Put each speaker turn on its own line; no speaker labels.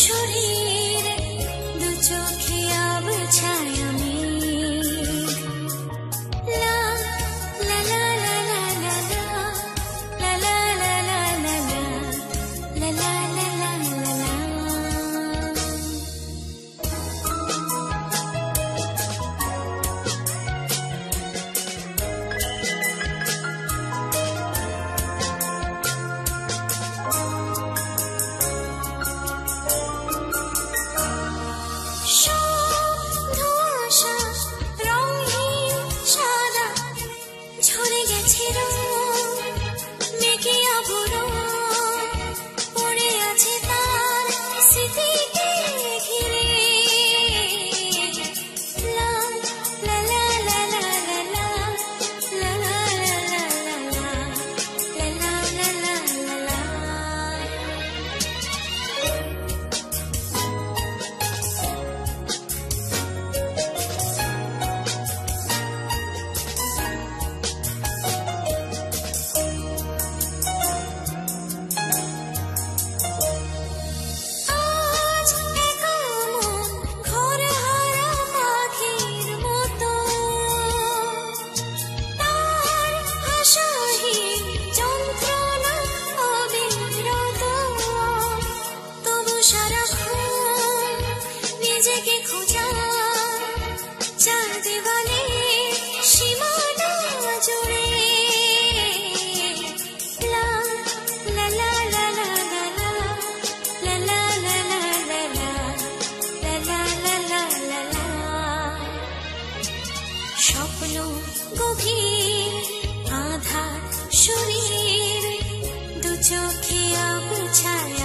শরীরে দু চোখে আবছায় আমি লা লা লা লা লা লা লা লা লা লা লা লা লা গভীর আধার শরীর দু চোখে ছায়া